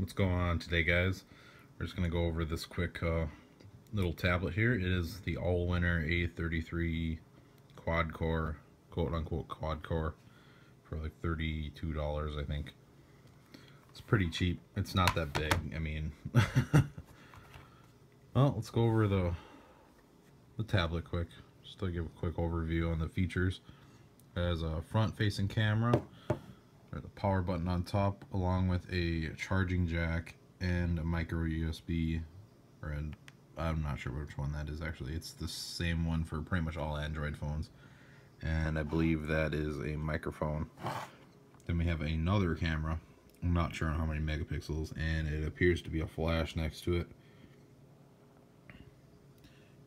what's going on today guys? We're just gonna go over this quick uh, little tablet here. It is the Allwinner A33 quad core quote unquote quad core for like $32 I think. It's pretty cheap. It's not that big I mean. Well let's go over the the tablet quick. Just to give a quick overview on the features. It has a front facing camera the power button on top along with a charging jack and a micro USB or i I'm not sure which one that is actually. It's the same one for pretty much all Android phones. And I believe that is a microphone. Then we have another camera. I'm not sure how many megapixels and it appears to be a flash next to it.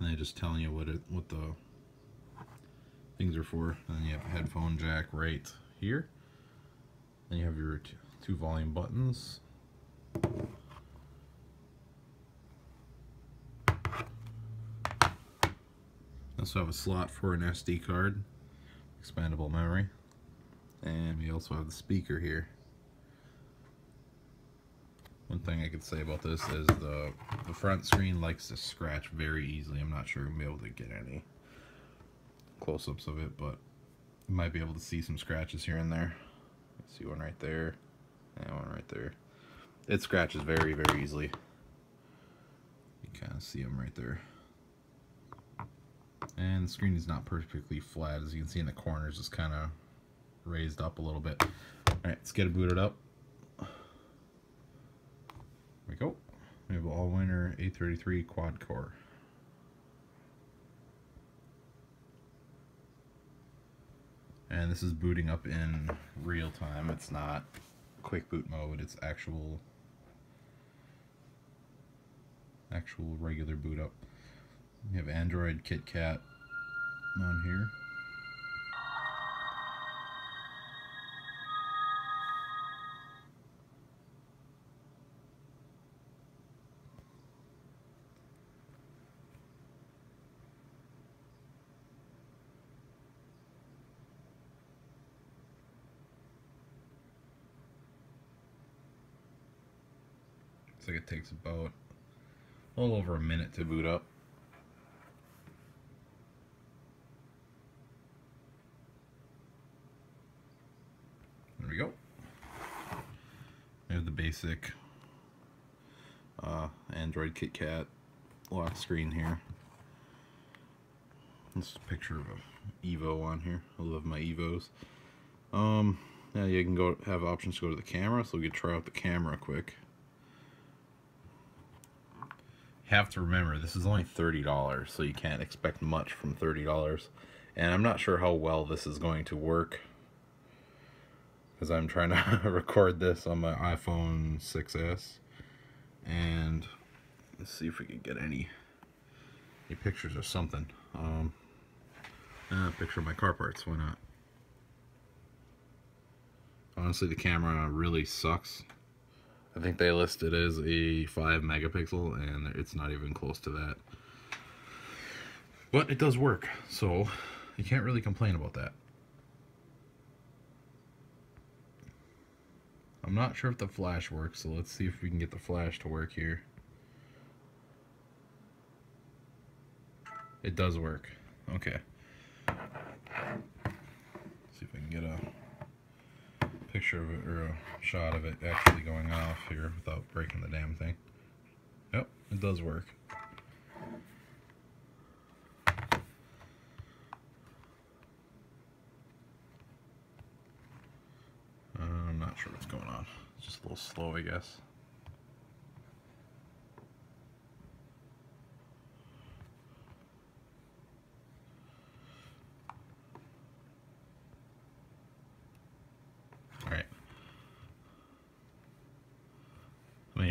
And they're just telling you what it what the things are for. And then you have a headphone jack right here then you have your two volume buttons. Also have a slot for an SD card, expandable memory, and we also have the speaker here. One thing I could say about this is the, the front screen likes to scratch very easily. I'm not sure I'm able to get any close-ups of it, but you might be able to see some scratches here and there. See one right there, and one right there. It scratches very, very easily. You kind of see them right there. And the screen is not perfectly flat. As you can see in the corners, it's kind of raised up a little bit. Alright, let's get it booted up. There we go. We have Allwinner A33 quad core. And this is booting up in real time. It's not quick boot mode. It's actual actual regular boot up. We have Android KitKat on here like it takes about a little over a minute to boot up. There we go. There's the basic uh, Android KitKat lock screen here. This is a picture of a Evo on here. I love my Evos. Um, now you can go have options to go to the camera, so we can try out the camera quick have to remember this is only $30 so you can't expect much from $30 and I'm not sure how well this is going to work. Because I'm trying to record this on my iPhone 6s and let's see if we can get any any pictures or something. Um uh, picture of my car parts why not? Honestly the camera really sucks I think they list it as a 5 megapixel and it's not even close to that. But it does work, so you can't really complain about that. I'm not sure if the flash works, so let's see if we can get the flash to work here. It does work. Okay. see if we can get a picture of it or a shot of it actually going off here without breaking the damn thing. Yep, it does work. I'm not sure what's going on. It's just a little slow, I guess.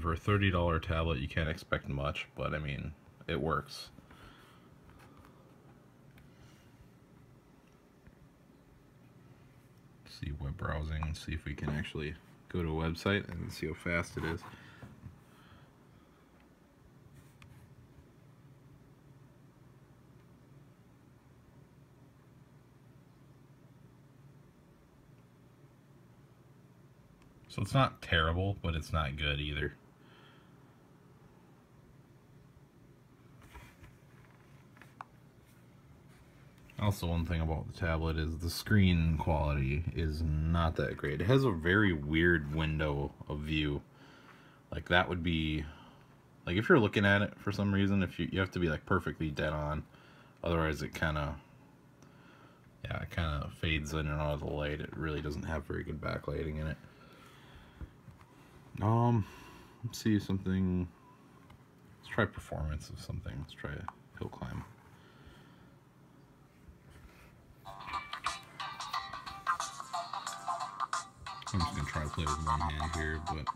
For a $30 tablet, you can't expect much, but I mean, it works. see web browsing and see if we can actually go to a website and see how fast it is. So it's not terrible, but it's not good either. Also, one thing about the tablet is the screen quality is not that great. It has a very weird window of view. Like that would be, like if you're looking at it for some reason, if you you have to be like perfectly dead on, otherwise it kind of, yeah, it kind of fades in and out of the light. It really doesn't have very good backlighting in it. Um, let's see something. Let's try performance of something. Let's try a hill climb. I'm just gonna try to play with one hand here, but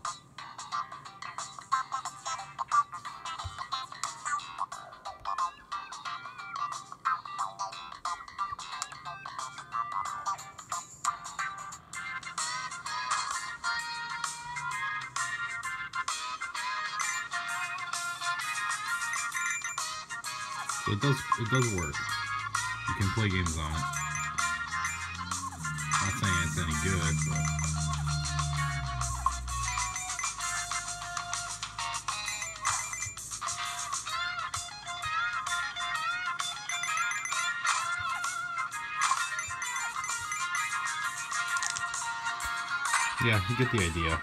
So it does it does work. You can play games on it. Not saying it's any good, but Yeah, you get the idea.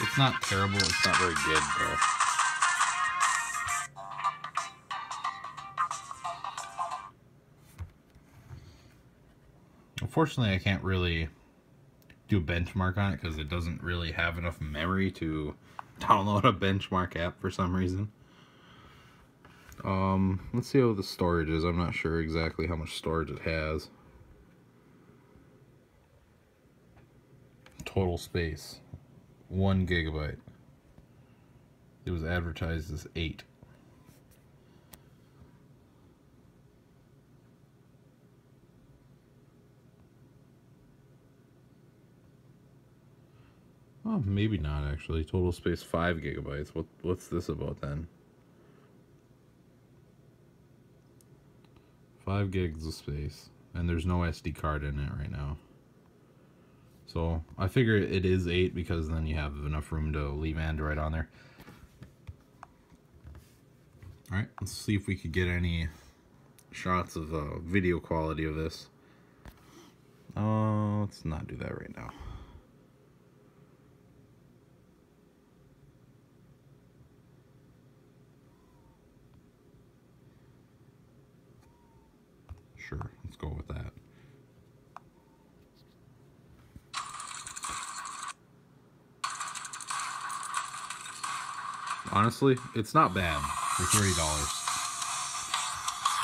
It's not terrible, it's not very good though. Unfortunately, I can't really do a benchmark on it because it doesn't really have enough memory to download a benchmark app for some reason. Um, let's see how the storage is. I'm not sure exactly how much storage it has. Total space one gigabyte it was advertised as eight Oh, maybe not actually. Total space five gigabytes. What what's this about then? Five gigs of space, and there's no SD card in it right now. So I figure it is 8 because then you have enough room to leave Android on there. Alright, let's see if we could get any shots of uh, video quality of this. Uh, let's not do that right now. Sure, let's go with that. Honestly, it's not bad for $30.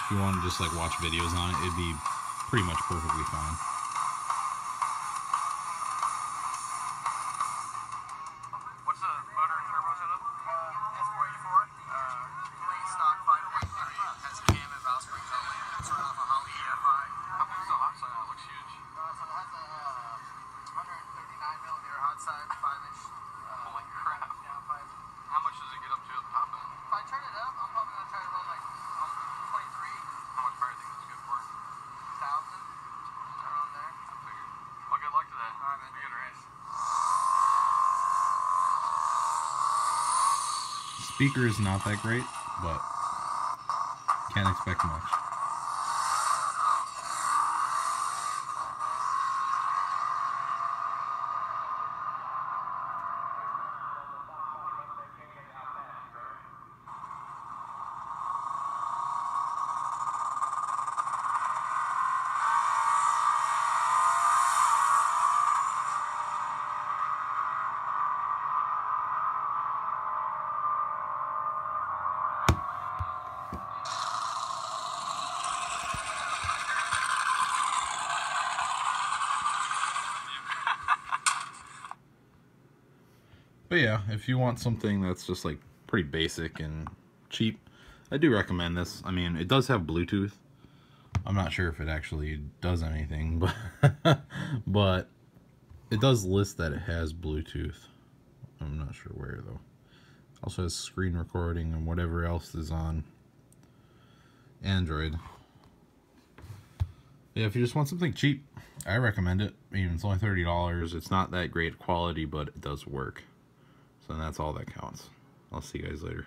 If you want to just like watch videos on it, it'd be pretty much perfectly fine. Speaker is not that great, but can't expect much. But yeah, if you want something that's just like pretty basic and cheap, I do recommend this. I mean, it does have Bluetooth. I'm not sure if it actually does anything, but but it does list that it has Bluetooth. I'm not sure where though. Also has screen recording and whatever else is on Android. Yeah, if you just want something cheap, I recommend it. I mean, it's only $30. It's not that great quality, but it does work. So that's all that counts. I'll see you guys later.